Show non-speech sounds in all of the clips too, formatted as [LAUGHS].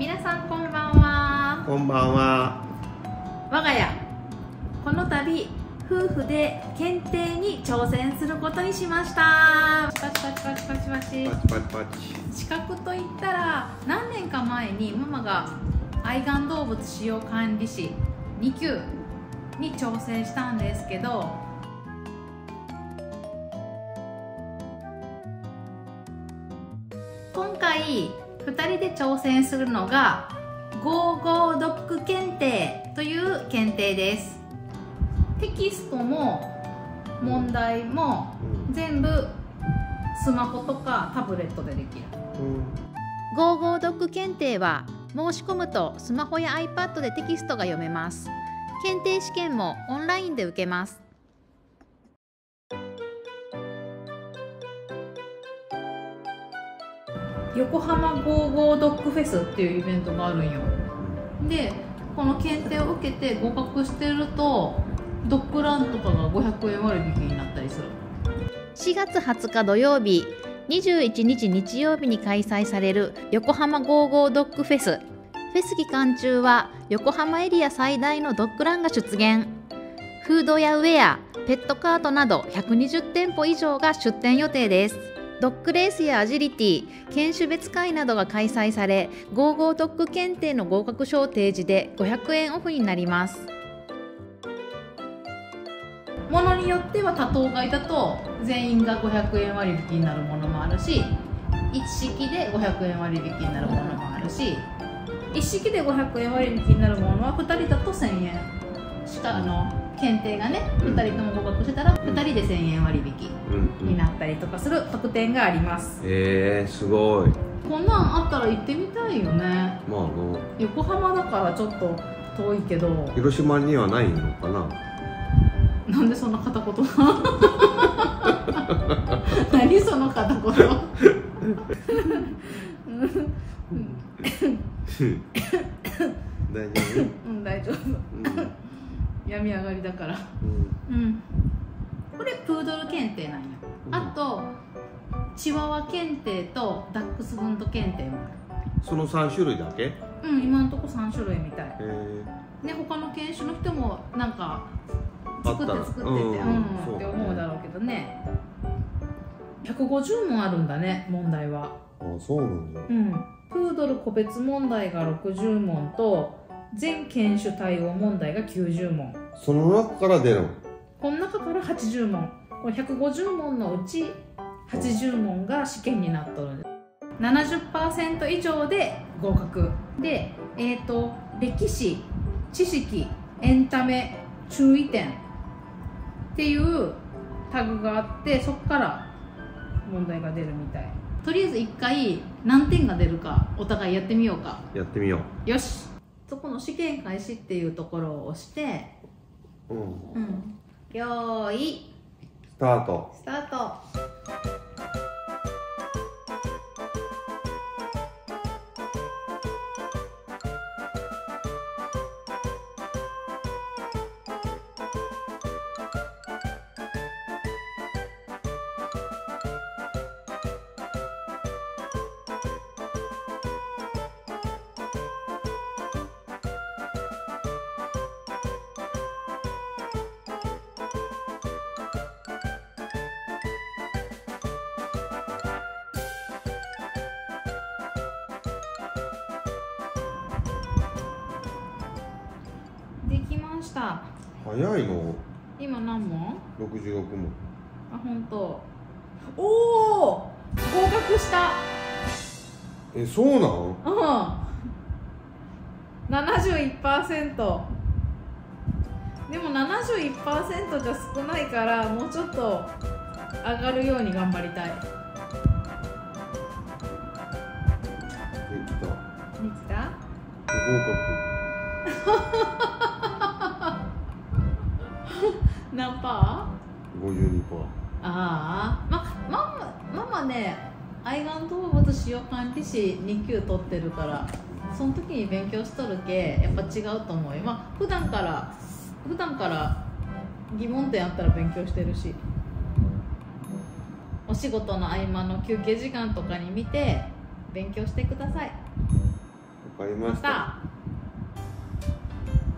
皆さんこんばんは。こんばんは。我が家この度夫婦で検定に挑戦することにしました。パチパチパチパチパチ。パチパチ資格といったら何年か前にママが愛玩動物使用管理士2級に挑戦したんですけど。今回2人で挑戦するのがゴーゴードッグ検定という検定です。テキストも問題もうん。全部スマホとかタブレットでできる。うん。ゴーゴードッグ検定は申し込むとスマホや iPad でテキストが読めます。検定試験もオンラインで受けます横浜ゴーゴードッグフェスっていうイベントがあるんよ。でこの検定を受けて合格してるとドッグランとかが500円割引になったりする。4月20日土曜日21日日曜日に開催される横浜ゴーゴードッグフェス。フェス期間中は横浜エリア最大のドッグランが出現。フードやウェアペットカートなど120店舗以上が出店予定です。ドッグレースやアジリティ犬種別会などが開催されゴーゴードッグ検定の合格証提示で500円オフになります。ものによっては多頭買いだと全員が500円割引になるものもあるし一式で500円割引になるものもあるし一式で500円割引になるものは2人だと1000円しかあの検定がねうん2人とも合格してたら2人で1000円割引うんうん。になったりとかする特典があります。えー、すごい。こんなんあったら行ってみたいよね。まああの横浜だからちょっと遠いけど。広島にはないのかな。なんでそんな片言？[LAUGHS] 何その片言？[LAUGHS] 大丈夫？うん大丈夫。うん病み上がりだから。うん。うん。これプードル検定なんよあとチワワ検定とダックスフント検定もあその三種類だけ？るうん今のとこ3種類みたい。えね他の犬種の人もなんか作って作ってってうんって思うだろうけどね。150問あるんだね問題は。ー、あ、そうなんだ。うん。プードル個別問題が60問と全犬種対応問題が90問その中から出るの。この中から80問。これ150問のうち80問が試験になっとる。んです70%以上で合格。でえっ、と歴史知識エンタメ注意点っていうタグがあってそこから問題が出るみたい。とりあえず1回何点が出るかお互いやってみようか。やってみよよし。そこの試験開始っていうところを押してう。うん。うんよーいスタート。スタートした早いの？今何問？六十六問。あ本当。おお合格したえ、そうなん？うん71%でも71%じゃ少ないからもうちょっと上がるように頑張りたいできた。できた？不 [LAUGHS] 何パー合格。五十二パー。ああまママママね愛玩動物使用管理士2級取ってるからその時に勉強しとるけやっぱ違うと思うよ。まあ普段から普段から疑問点あったら勉強してるし。お仕事の合間の休憩時間とかに見て勉強してください。わかかりまました。た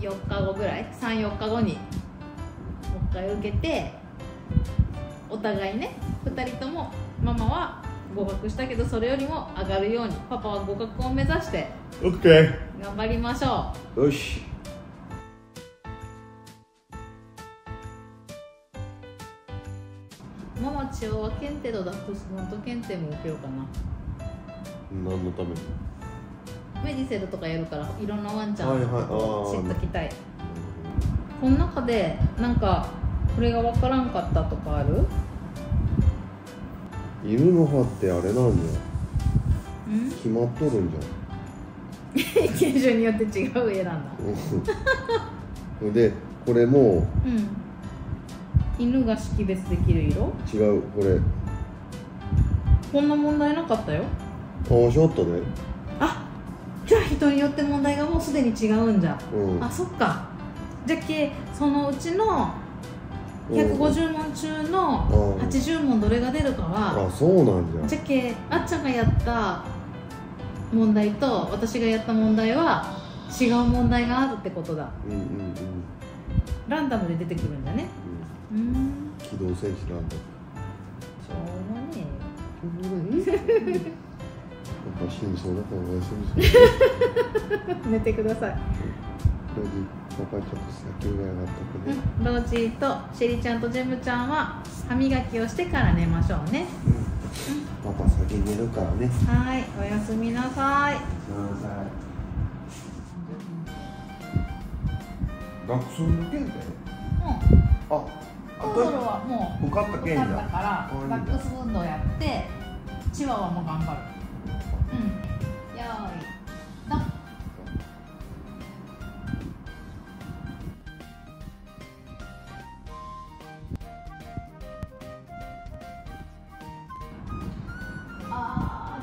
4日後ぐらい？34日後にもう一回受けてお互いね2人ともママは合格したけどそれよりも上がるようにパパは合格を目指してオッケー頑張りましょよし。うママ千代は検定とダックスフォント検定も受けようかな。何のために？メディセルとかやるからいろんなワンちゃん知っときたい。この中でなんかこれが分からんかったとかある？犬の歯ってあれなんじゃうん？決まっとるんじ研修 [LAUGHS] によって違う絵なんだ。ゃん。でこれもうん。犬が識別できる色？違うこれ。こんな問題なかったよ。ああしょっとねあじゃあ人によって問題がもうすでに違うんじゃ。うん。あそっか。じゃっけそのうちの150問中のうん。80問どれが出るかはあそうなんじゃ。じゃっけあっちゃんがやった問題と私がやった問題は違う問題があるってことだ。うんうんうん。ランダムで出てくるんだね。うん。うん。機動戦士なんだしょうがね [LAUGHS] やっぱ死にそうだからおやすみしよ。うえ寝てください。ロジパパちょっと先ぐらい上がったくねうん。ロージーとシェリちゃんとジェムちゃんは歯磨きをしてから寝ましょうね。うん。パパ先に寝るからね。はい。おやすみなさい。学生の件で？うん。あポードルはもう受かった件じゃん受かったからうんバックス運動やってチワワも頑張る。うん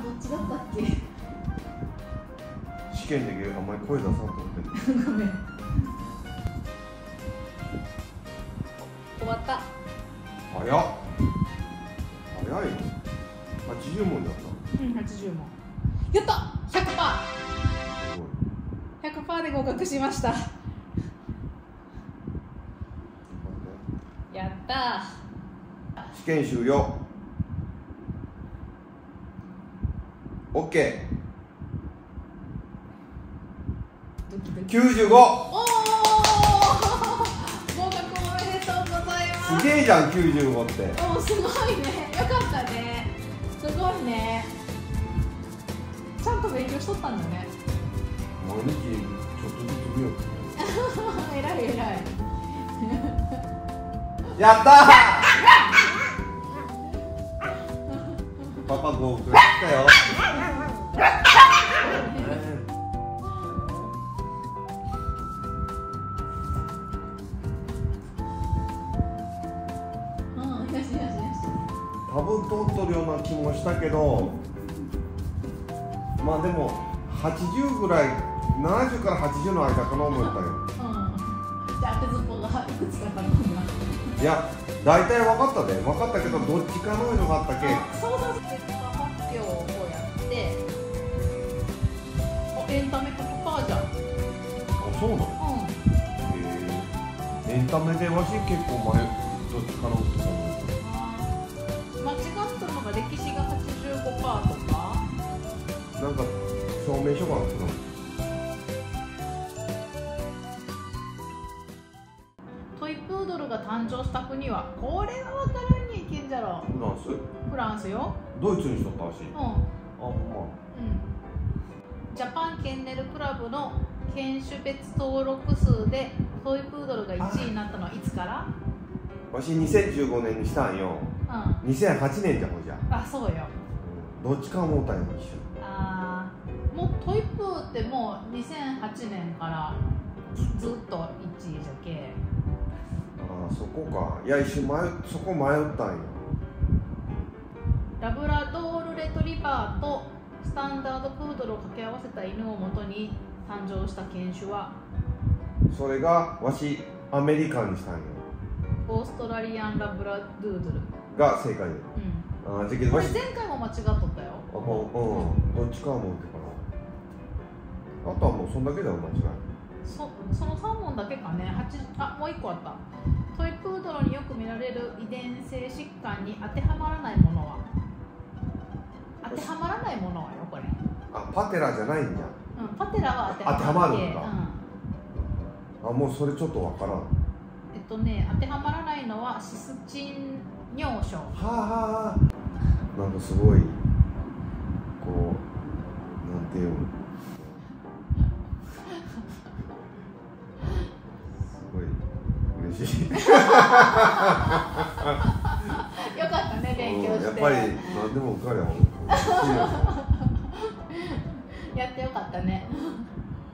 あーどっちだったっけ？試験であんまり声出さんと思って [LAUGHS] ごめん。終わった早っ。早いの80問だった。うん80問。やった！100%すごい100%で合格しました。やった試験終了 OK95 ドキドキ。すおお合格おめでとうございます。げえじゃん95って。おおすごいね。よかったね。すごいね。ちゃんと勉強しとったんだね。毎日ちょっとずつ見よう。[LAUGHS] 偉い偉い。やったー。パパ合格したよ多分通っとるような気もしたけどまあでも80ぐらい70から80の間かな思ったよ。うん。じゃあ当てずっぽがいや大体分かったで。分かったけどどっちかのいうのがあったけ。相談結果発表をやって。おエンタメ100%じゃん。あそうなの？うん。へえ。エンタメでわし結構前どっちかのなんか証明書があったの。トイプードルが誕生した国はこれは分からんにいけんじゃろ。フランス？フランスよ。ドイツにしとったしうん。あほんま。うん。ジャパンケンネルクラブの犬種別登録数でトイプードルが1位になったのはいつから？わし2015年にしたんよ。うん。2008年じゃほじゃ。あそうよ。どっちか思ったんよ一緒もうトイプーってもう2008年からずっと1位じゃけ。ああそこか。いや一瞬迷そこ迷ったんよラブラドールレトリバーとスタンダードプードルを掛け合わせた犬をもとに誕生した犬種は？それがわしアメリカにしたんよオーストラリアンラブラドゥードル、が正解よ。うん、あ前回も間違っとったよ。あもううん。どっちか思ってかあとはもうそんだけだよ間違い。そその3問だけかね。八あもう1個あった。トイプードルによく見られる遺伝性疾患に当てはまらないものは？当てはまらないものはよこれ、あパテラじゃないんじうん、パテラは当てはまって当てはまるんだ。うん。あもうそれちょっとわからん。はえっとね当てはまらないのはシスチン尿症。あはあ。なんかすごいこうなんていうの？し。いよかったね勉強して。うんやっぱり何でも受かりゃやってよかったね。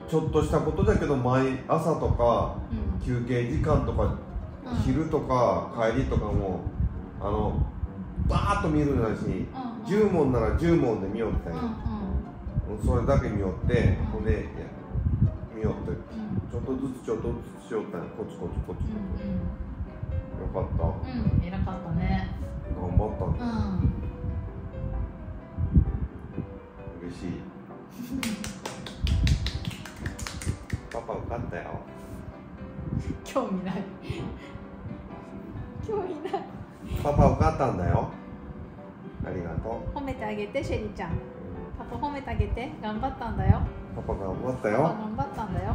ちょっとしたことだけど毎朝とかうん。休憩時間とかうん。昼とか帰りとかもあのバーッと見るなしにうん。10問なら10問で見よったんよ、うんうん。それだけ見よってほんで見よって。うん。ちょっとずつちょっとずつしよったんよコツコツコツよかった。うんうん偉かった。ね頑張った。んうだん。嬉しい。[LAUGHS] パパ受かったよ。興味ない。興味ない。パパ受かったんだよ。ありがとう。褒めてあげてシェリちゃん。パパ褒めてあげて。頑張ったんだよパパ頑張ったよ。頑張ったんだよ。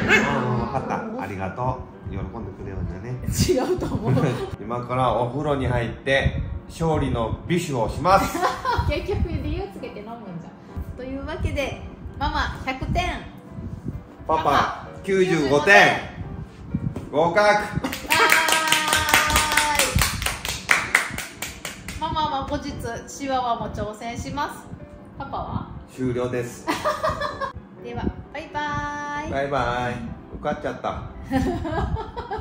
うん分かったありがとう。喜んでくれよんじゃね。違うと思う。[LAUGHS] 今からお風呂に入って勝利のビシュをします。[LAUGHS] 結局理由つけて飲むんじゃん。というわけでママ100点。パパ95点。合格。ママは後日チワワも挑戦します。パパは？終了です。[LAUGHS] ではバイバーイ。バイバイ。受かっちゃった [LAUGHS]